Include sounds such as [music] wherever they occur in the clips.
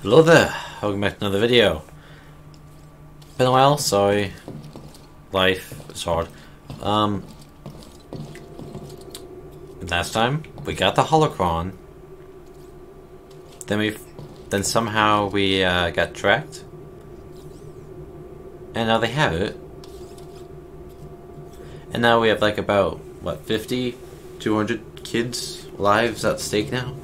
Hello there, welcome back to another video. Been a while, sorry. Life is hard. Um, last time we got the holocron. Then we, then somehow we uh, got tracked, and now they have it. And now we have like about what 50, 200 kids' lives at stake now.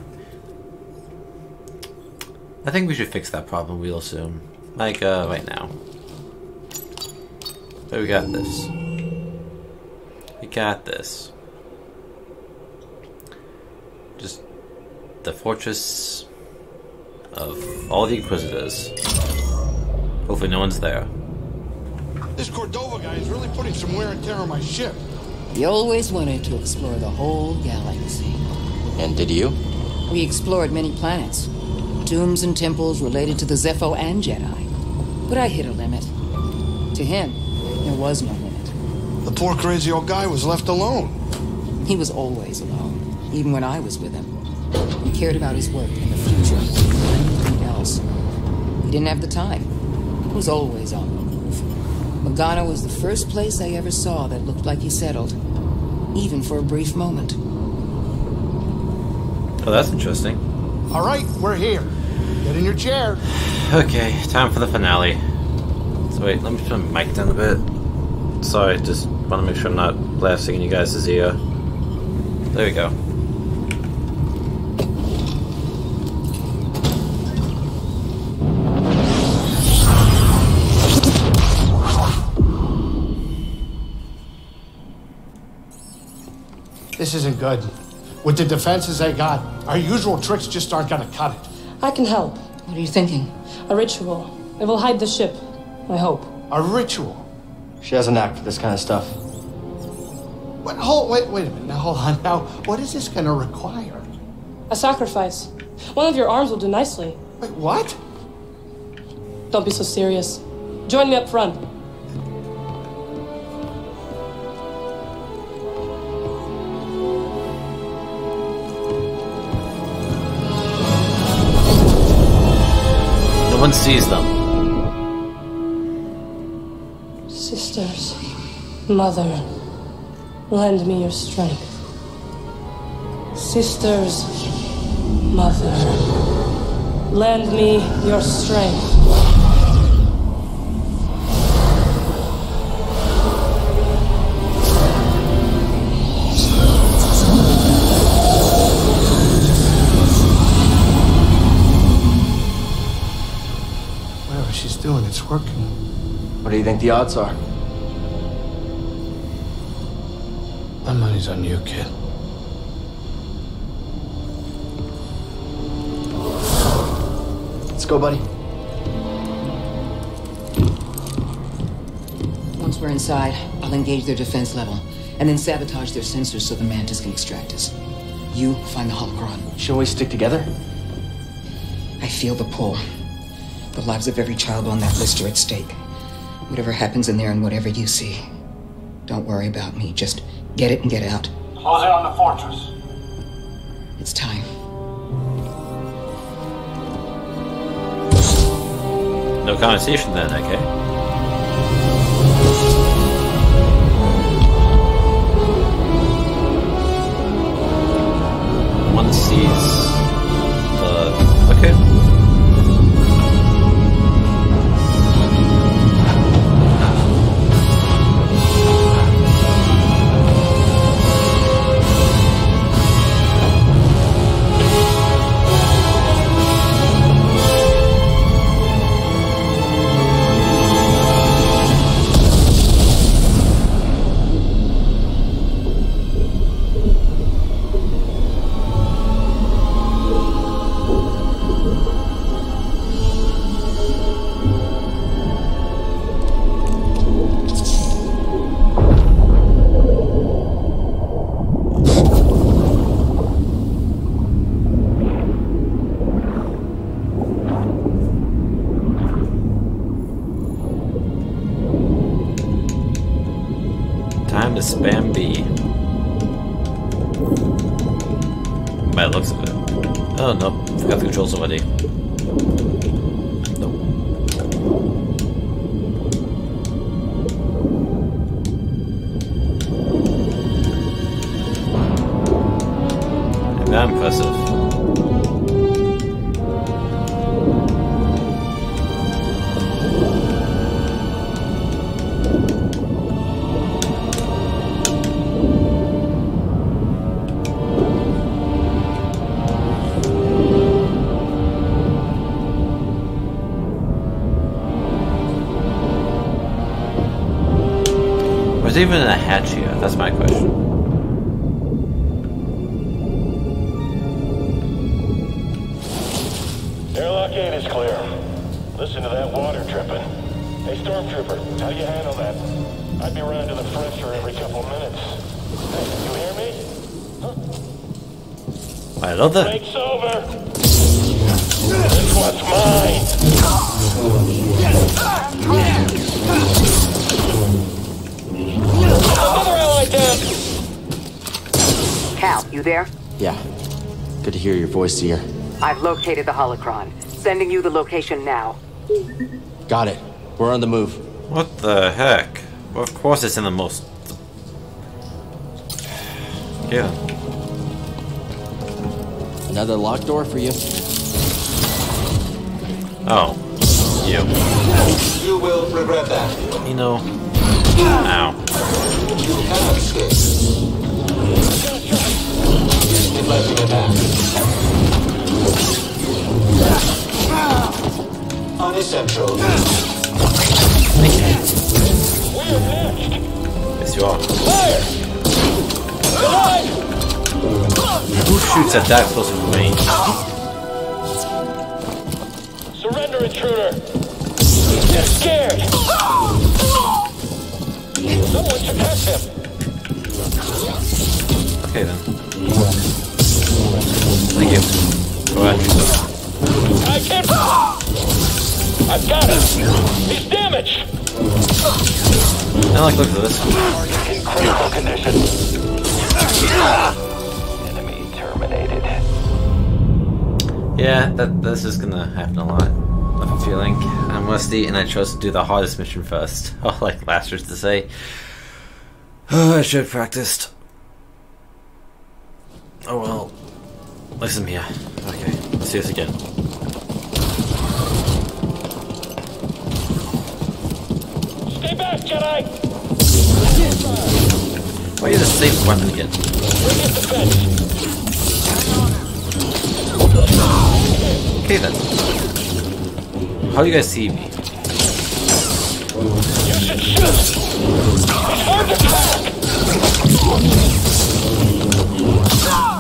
I think we should fix that problem real soon. Like, uh, right now. So we got this. We got this. Just the fortress of all the Inquisitors. Hopefully no one's there. This Cordova guy is really putting some wear and tear on my ship. He always wanted to explore the whole galaxy. And did you? We explored many planets, tombs and temples related to the Zeffo and Jedi. But I hit a limit. To him, there was no limit. The poor crazy old guy was left alone. He was always alone, even when I was with him. He cared about his work and the future more than anything else. He didn't have the time. He was always on the move. Bogano was the first place I ever saw that looked like he settled, even for a brief moment. Oh, that's interesting. All right, we're here. Get in your chair. Okay, time for the finale. So wait, let me turn my mic down a bit. Sorry, just want to make sure I'm not blasting in you guys' ear. There we go. This isn't good. With the defenses they got, our usual tricks just aren't gonna cut it. I can help. What are you thinking? A ritual. It will hide the ship. I hope. A ritual. She has a knack for this kind of stuff. Wait, hold, wait, wait a minute. Now, hold on. Now, what is this gonna require? A sacrifice. One of your arms will do nicely. Wait, what? Don't be so serious. Join me up front. Sees them. Sisters, mother, lend me your strength. Sisters, mother, lend me your strength. Doing, it's working. What do you think the odds are? My money's on you, kid. Let's go, buddy. Once we're inside, I'll engage their defense level, and then sabotage their sensors so the Mantis can extract us. You find the holocron. Shall we stick together? I feel the pull. The lives of every child on that list are at stake. Whatever happens in there and whatever you see, don't worry about me. Just get it and get out. Close in on the fortress. It's time. No conversation then, okay? One sees the. Okay. Impressive. Was even I've located the holocron. Sending you the location now. Got it. We're on the move. What the heck? Well, of course it's in the most... Yeah. Another locked door for you. Oh. You. You will regret that. You know... Ow. You have escaped. It attack. Unessential. We're! Yes, you are. Fire! Who shoots at that close of range? Surrender, intruder! They're scared! Someone should catch him! Okay then. Thank you. Go ahead. I can't... I've got him! He's damaged! I like look at this. In critical condition. Enemy terminated. Yeah, that this is gonna happen a lot. I have a feeling. I'm rusty and I chose to do the hardest mission first. [laughs] Oh, like last year's to say. Oh, [sighs] I should have practiced. Oh well. Listen here. Okay, let's do this again. Back! Why is a safe weapon again? Okay then. How do you guys see me? You should shoot! It's hard to track!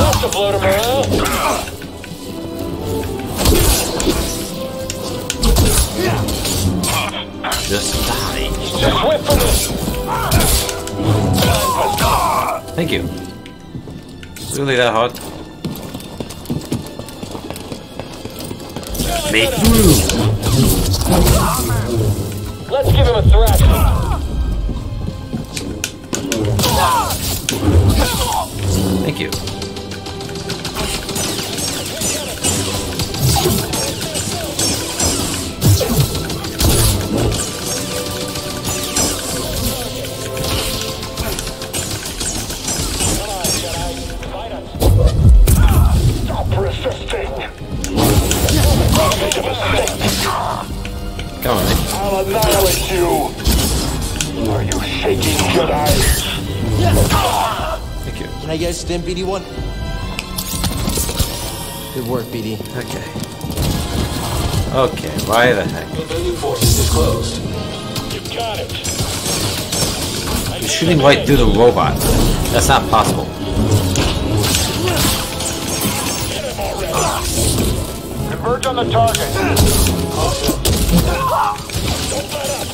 That's a blow to morale! Just die. Just wait for this! Thank you. Really that hard? Me Let's give him a threat! Thank you. Come on, Nick. I'll annihilate you. Are you shaking, Jedi? Thank you. Can I get a stim, BD1? Good work, BD. Okay. Okay, why the heck? Invading forces disclosed. You got it. You're shooting right through the robot. That's not possible. On the target. Don't let up.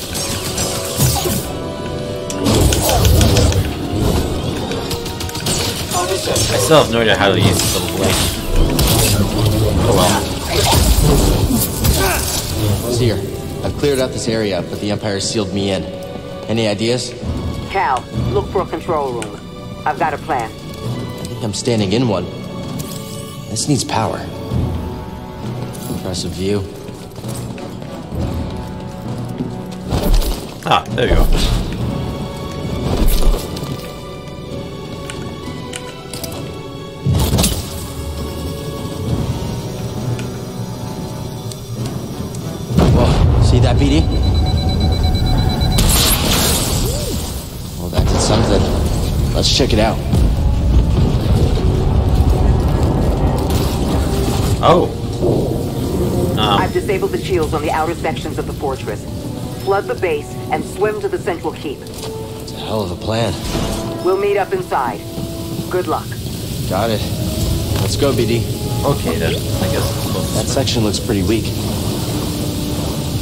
I still have no idea how to use this little blade. Oh well. Cere, I've cleared out this area, but the Empire sealed me in. Any ideas? Cal, look for a control room. I've got a plan. I think think I'm standing in one. This needs power. Impressive view. Ah, there you go. Whoa, see that, BD? Well, that did something. Let's check it out. Oh. Um, I've disabled the shields on the outer sections of the fortress. Flood the base and swim to the central keep. It's a hell of a plan. We'll meet up inside. Good luck. Got it. Let's go, BD. okay then. I guess it's supposed That section looks pretty weak.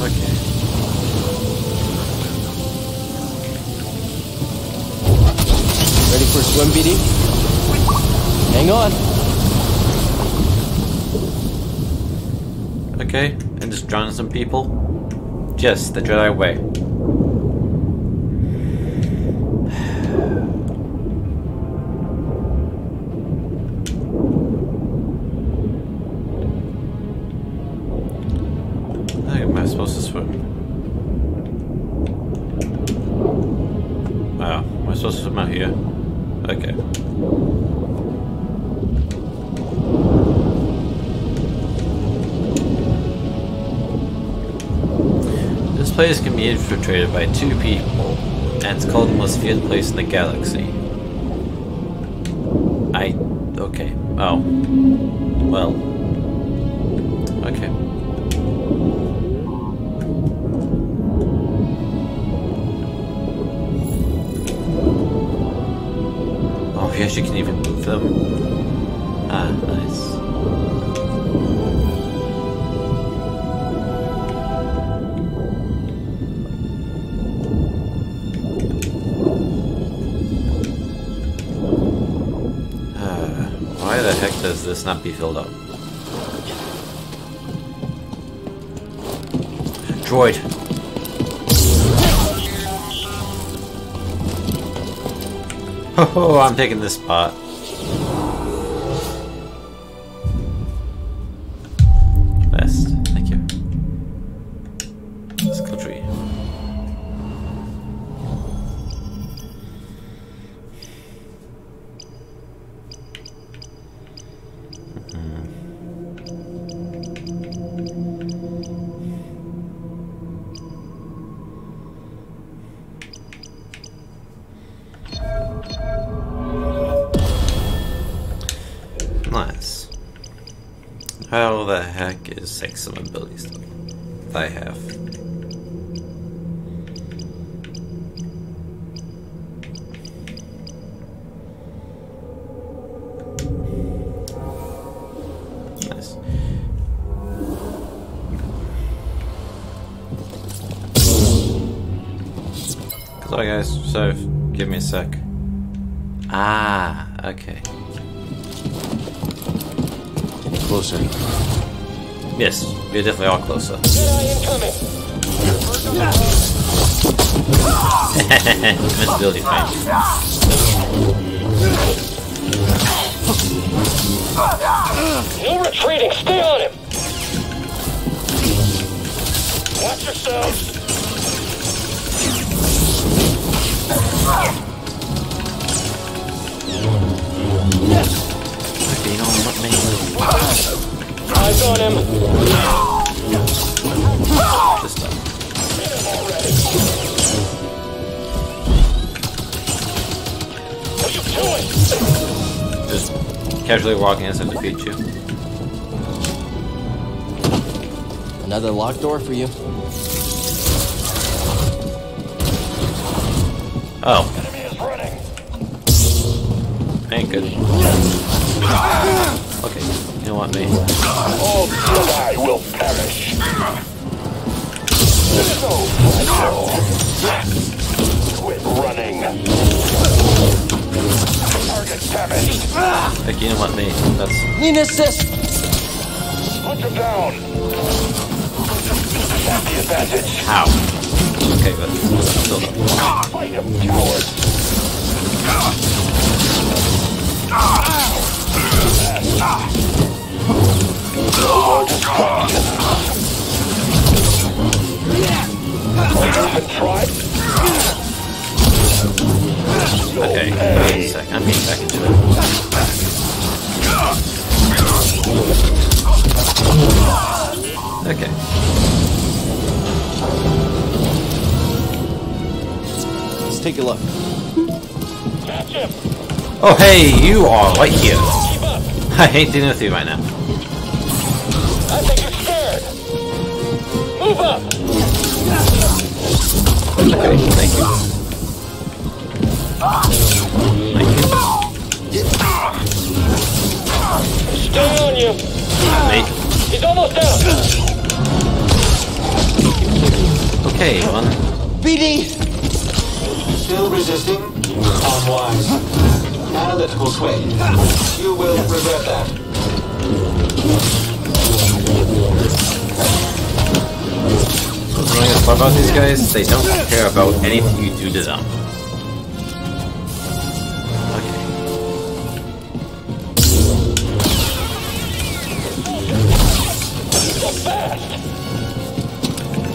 Okay. Ready for a swim, BD? Hang on. Okay, and just drown some people? Yes, the Jedi way. Infiltrated by two people, and it's called the most feared place in the galaxy. I. okay. Oh. Well. Okay. Oh, yes, you can even move not be filled up? Droid! Oh, I'm taking this spot. The heck is sex some abilities I have? Nice. Sorry guys, so give me a sec. Ah, okay. Yes, we definitely are closer. Invincibility fight. No retreating. Stay on him. Watch yourselves. Okay, you know what, me? Eyes on him. Just uh, What are you doing? just casually walking as I defeat you. Another locked door for you. Oh, Enemy is running. ain't good. Okay, you know what, me? All Jedi will perish. So, quit running. Target damaged. Okay, you know what, me? That's Need assist! Put them down. Have the advantage. how. Okay, but still though. Fight him, coward. Ah. Ah. Ah. Okay, wait a sec. I'm getting back into it. Okay. Let's take a look. Catch him! Oh, hey, you are right here. [laughs] I hate dealing with you right now. Okay, thank you. Stay on you! Mate. He's almost down! Okay, one. BD! Still resisting? Unwise. Analytical sway. You will regret that. Annoying us about these guys? They don't care about anything you do to them. Okay. So fast!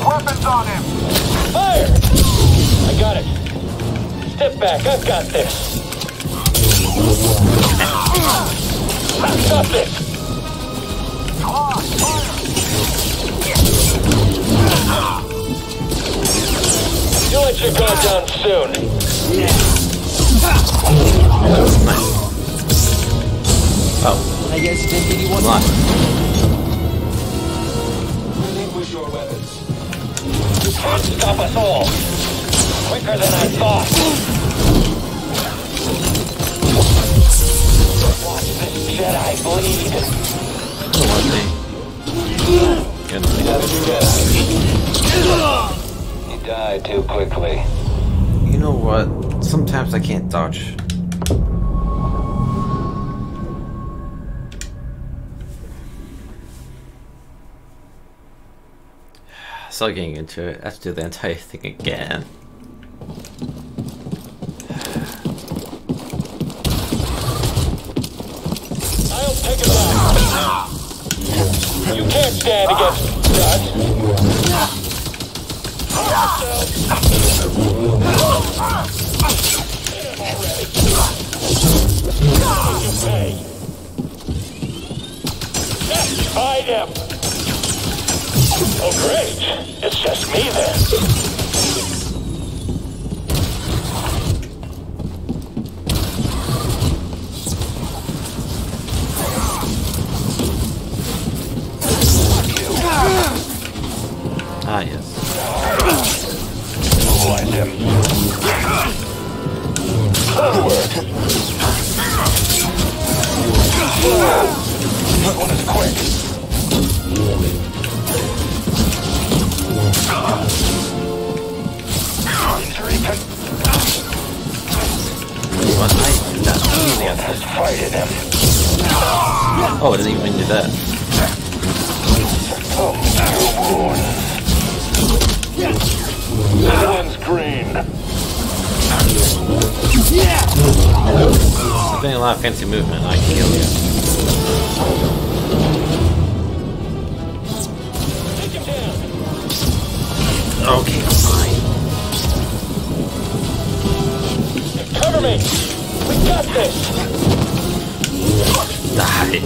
Weapons on him! Fire! I got it. Step back, I've got this. Stop this! You'll let your guard down soon. Oh, I guess didn't give you one. Relinquish your weapons. You can't stop us all. Quicker than I thought. Watch this Jedi bleed. Come on, me. Good. Never do that. He died too quickly. You know what? Sometimes I can't dodge. [sighs] Start getting into it. I have to do the entire thing again. I'll take it out. You can't stand against us. Hey. Hide him. Oh, great. It's just me then. Okay, fine. Cover me. We got this. Die.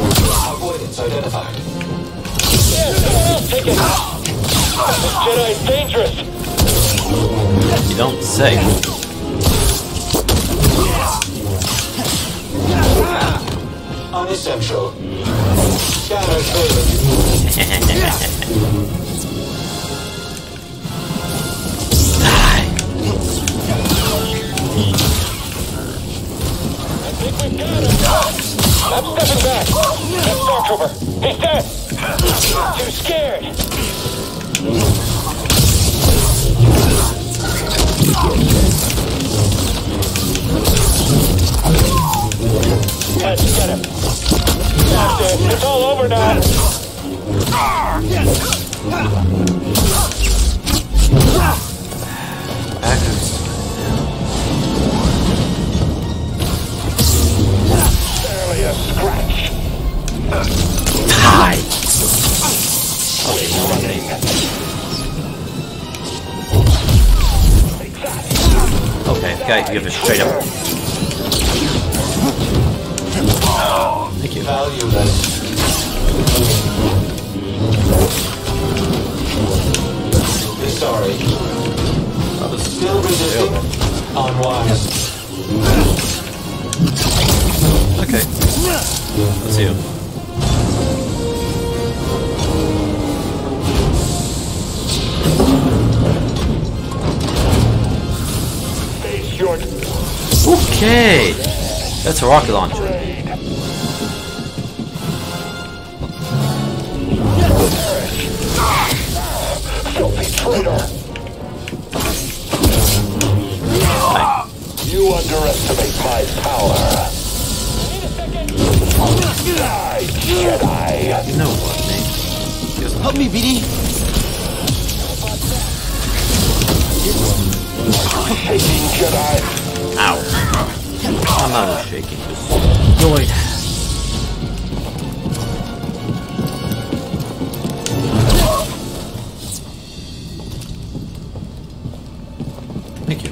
Avoidance identified. Yeah, someone else take it. This Jedi's dangerous. You don't say. Unessential. Scanners [laughs] we've stepping back. That Stormtrooper. He's dead. Too scared. Let's get him. That's it. It's all over now. Tie. Okay, guy, you have a straight up. Thank you. Sorry. I was still resisting. Unwise. Okay. Let's see you. Okay. That's a rocket launcher. Traitor. You underestimate my power. Die, Jedi. What, Nate? Just Help me, BD. Shaking Jedi. Ow. I'm not shaking, just annoyed. Thank you.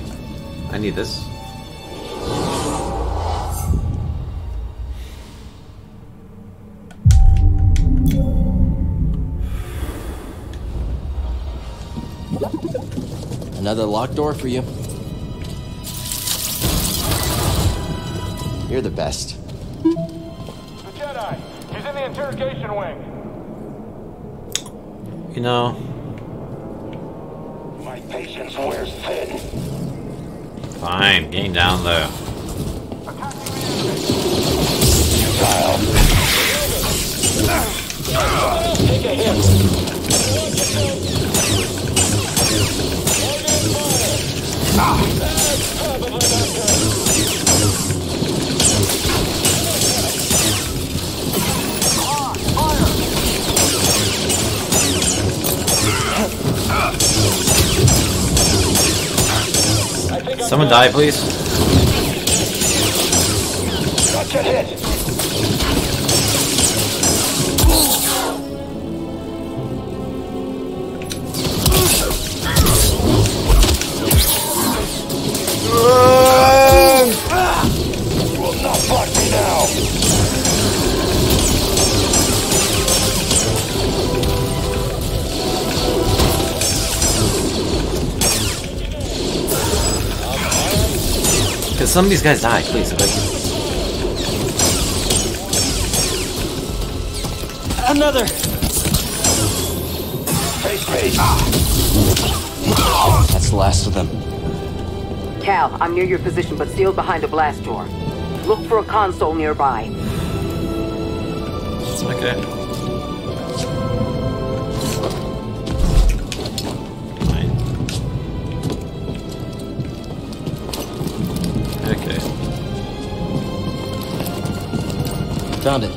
I need this. Another locked door for you. You're the best. The Jedi. He's in the interrogation wing. You know, My patience wears thin. fine, getting down there. Take a hit. Someone die, please. Gotcha hit. Some of these guys die, please? Like, Another. That's the last of them. Cal, I'm near your position, but sealed behind a blast door. Look for a console nearby. okay. Found it.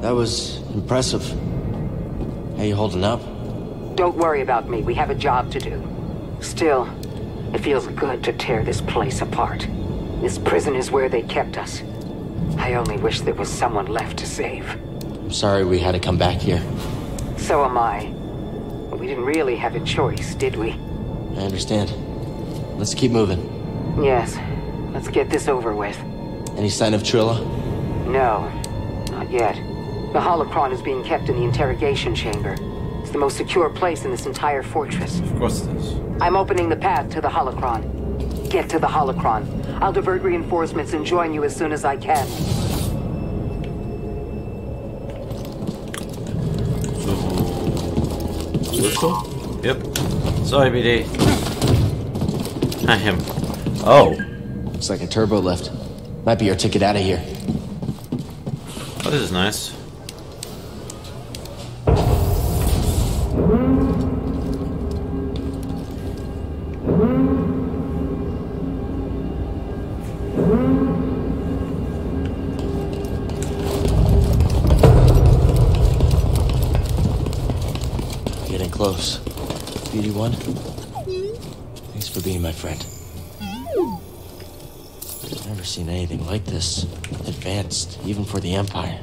That was impressive. How you holding up? Don't worry about me. We have a job to do. Still, it feels good to tear this place apart. This prison is where they kept us. I only wish there was someone left to save. I'm sorry we had to come back here. So am I. But we didn't really have a choice, did we? I understand. Let's keep moving. Yes. Let's get this over with. Any sign of Trilla? No, not yet. The holocron is being kept in the interrogation chamber. It's the most secure place in this entire fortress. Of course it is. I'm opening the path to the holocron. Get to the holocron. I'll divert reinforcements and join you as soon as I can. Yep. Sorry, BD. I am. Oh. Looks like a turbo lift. Might be our ticket out of here. Oh, this is nice. Never seen anything like this. Advanced, even for the Empire.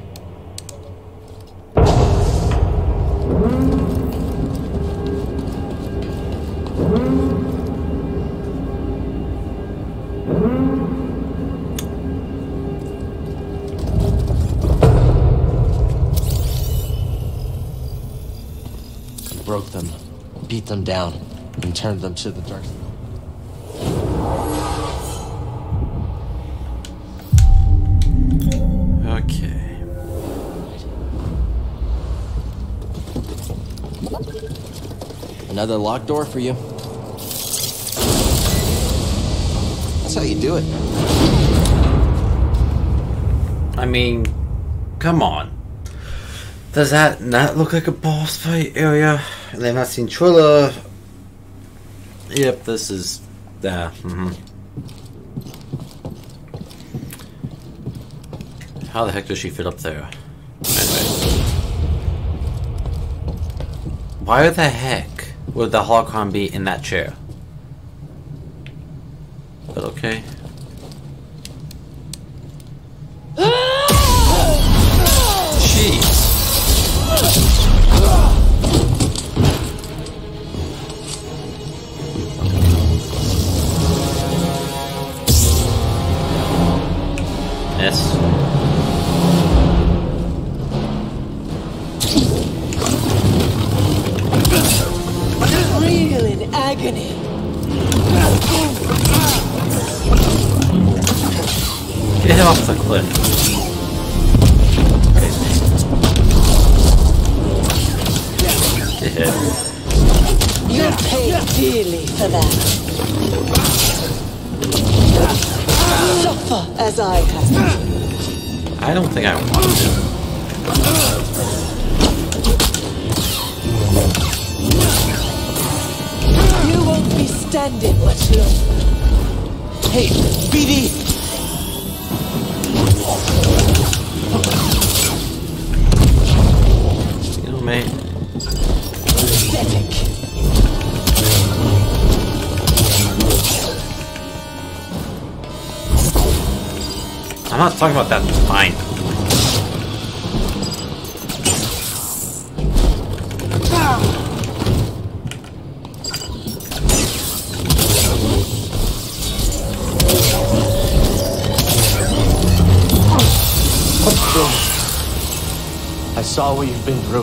Broke them, beat them down, and turned them to the dark. Another locked door for you. That's how you do it. I mean, come on. Does that not look like a boss fight area? And then I've seen Trilla. Yep, this is. Uh, hmm How the heck does she fit up there? Anyway. Why the heck would the holocron be in that chair? But okay. Not talking about that fine. I saw what you've been through.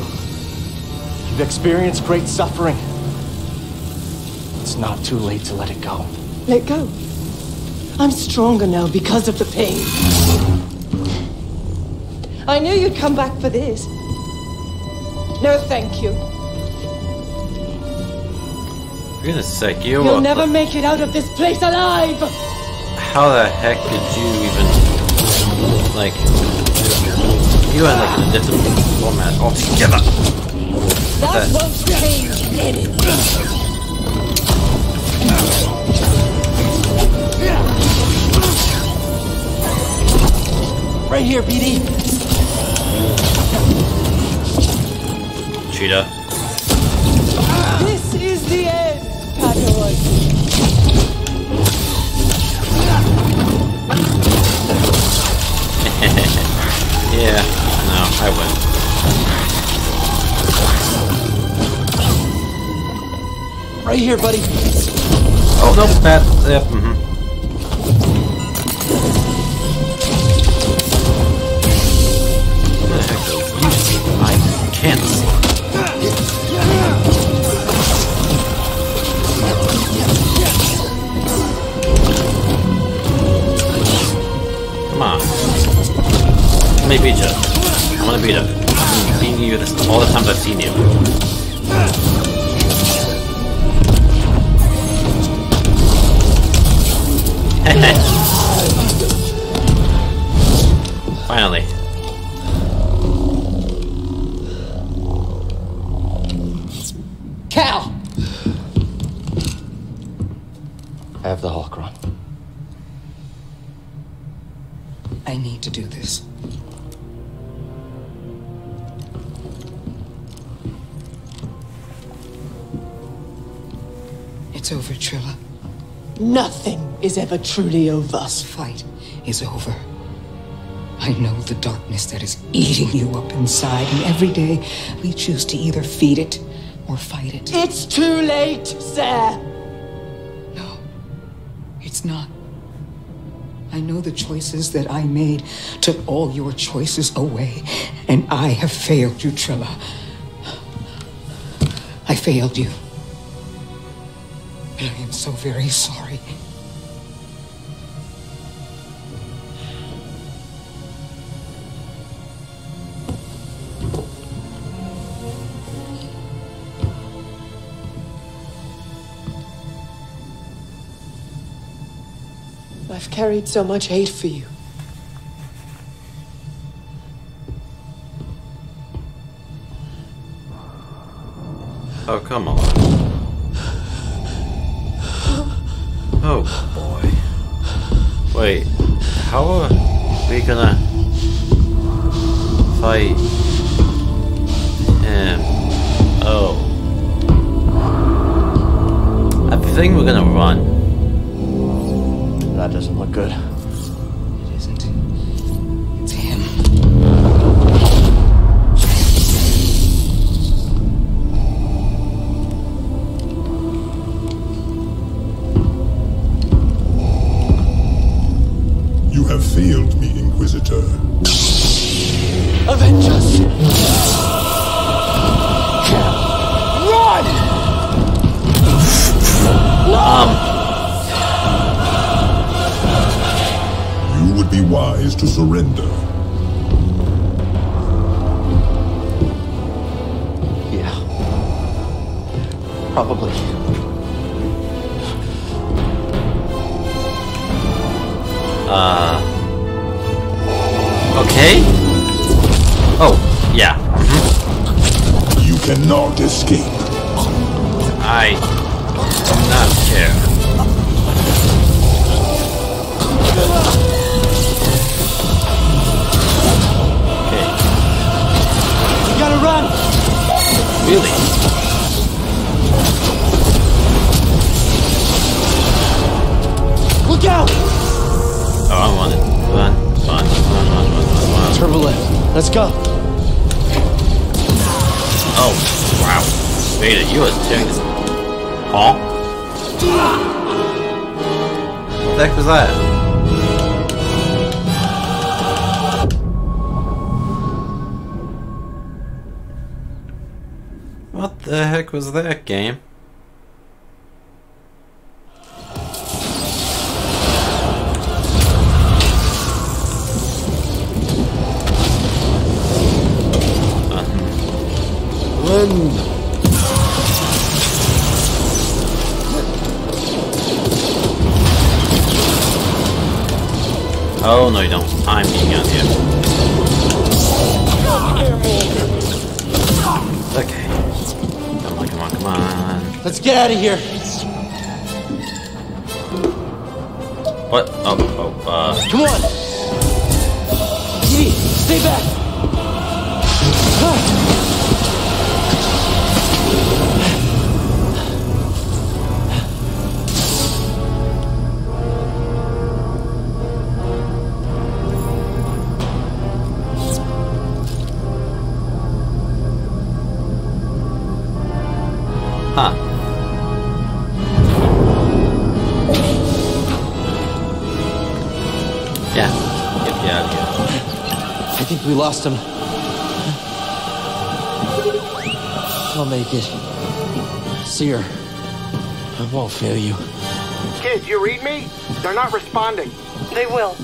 You've experienced great suffering. It's not too late to let it go. Let go. I'm stronger now because of the pain. I knew you'd come back for this. No, thank you. For goodness sake, you You'll never make it out of this place alive. How the heck did you even like you had like a different format altogether? That That- won't change anything. Right here, BD! Cheetah. This is the end, Padawan. [laughs] Yeah, no, I win. Right here, buddy! Oh no, that yep, mm-hmm. Beat you. I wanna beat you. I'm beating you this all the times I've seen you. [laughs] Finally. Nothing is ever truly over. This fight is over. I know the darkness that is eating you up inside, and every day we choose to either feed it or fight it. It's too late, sir. No, it's not. I know the choices that I made took all your choices away, and I have failed you, Trilla. I failed you. And I am so very sorry. Carried so much hate for you. Oh, come on. Oh, boy. Wait, how are we gonna fight him? Oh. I think we're gonna run. That doesn't look good. Oh, wow. Vader, you are this. Huh? What the heck was that? What the heck was that game? Run! Oh no you don't. I'm being out here. Okay. Come on, come on, come on. Let's get out of here. What? Oh, oh, uh. Come on. Giddy, stay back. Huh. Yeah. Get me out of here. I think we lost him. I'll make it. Cere. I won't fail you. Kid, you read me? They're not responding. They will.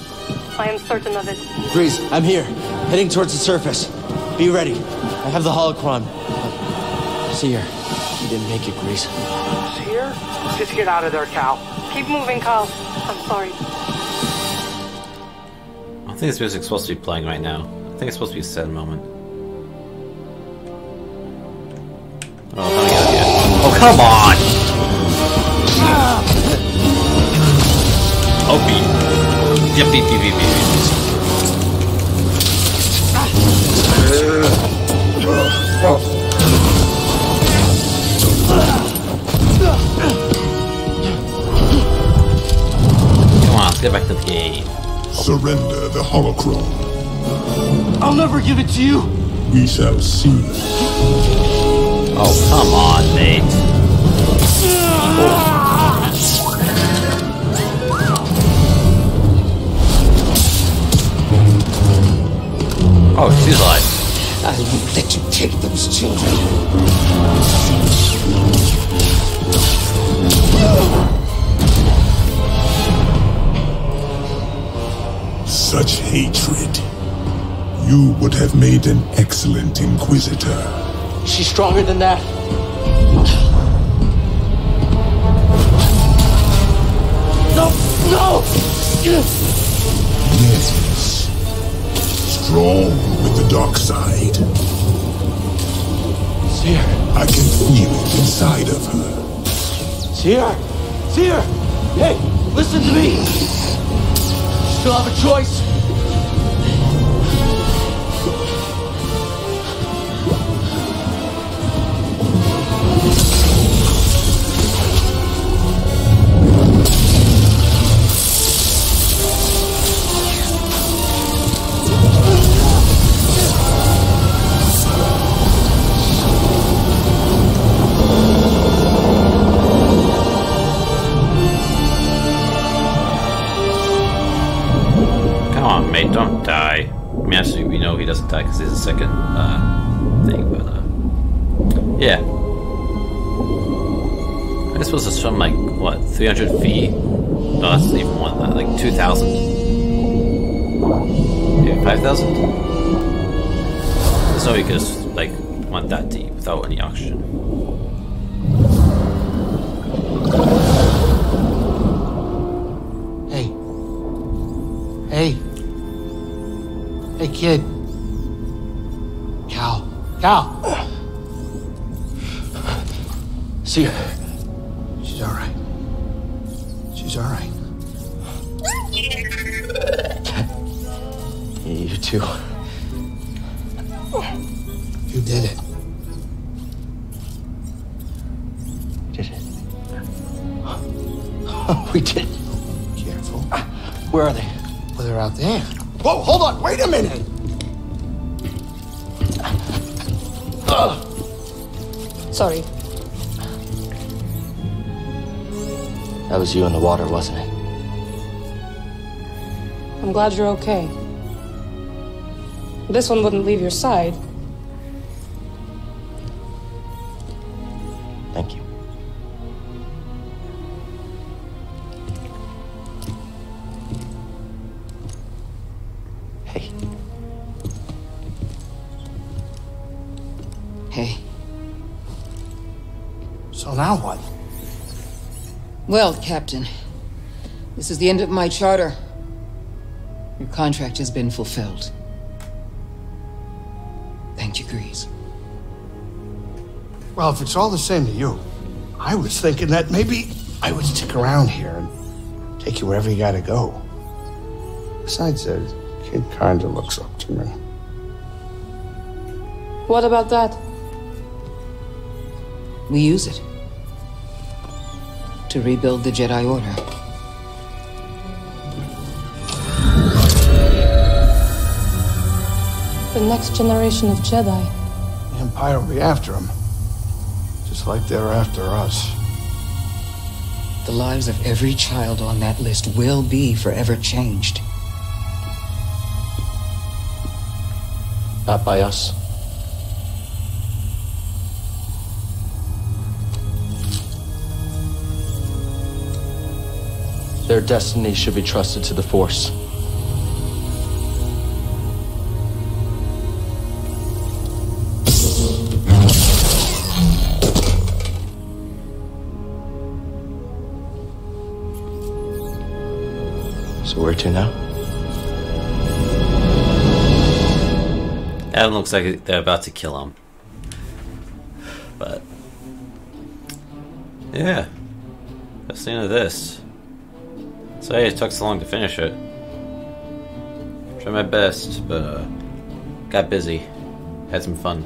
I am certain of it. Greez, I'm here, heading towards the surface. Be ready. I have the holocron. See Cere, you didn't make it, Greez. Here? Just get out of there, Cal. Keep moving, Cal. I'm sorry. I don't think this music's supposed to be playing right now. I think it's supposed to be a sad moment. Oh, how do I get out of here? Oh, come on! Ah. Oh, beep. Yep, beep, beep, beep, beep, beep. Holocron. I'll never give it to you. We shall see. Oh, come on, mate. Would have made an excellent Inquisitor. She's stronger than that. No, no! Yes. Strong with the dark side. Cere. I can feel it inside of her. Cere. See her. Hey, listen to me. Still have a choice. Second uh, thing, but uh, yeah. I suppose it's from like what 300 feet. No, that's even more than that. Like 2,000, maybe 5,000. There's no way you could just like went that deep without any oxygen. Hey. Hey. Hey, kid. Cal. Cere. That was you in the water, wasn't it? I'm glad you're okay. This one wouldn't leave your side. Well, Captain, this is the end of my charter. Your contract has been fulfilled. Thank you, Greez. Well, if it's all the same to you, I was thinking that maybe I would stick around here and take you wherever you gotta go. Besides, the kid kinda looks up to me. What about that? We use it to rebuild the Jedi Order. The next generation of Jedi. The Empire will be after them, Just like they're after us. The lives of every child on that list will be forever changed. not by us. Their destiny should be trusted to the Force. So where to now? Adam looks like they're about to kill him. But yeah, that's the end of this. So it took so long to finish it. Tried my best, but uh, got busy. Had some fun.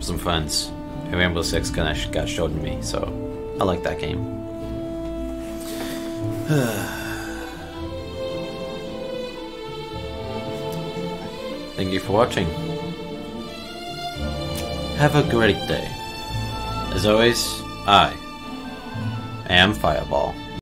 Some friends. Rainbow Six kind of got showed to me, so I like that game. [sighs] Thank you for watching. Have a great day. As always, I am Fireball.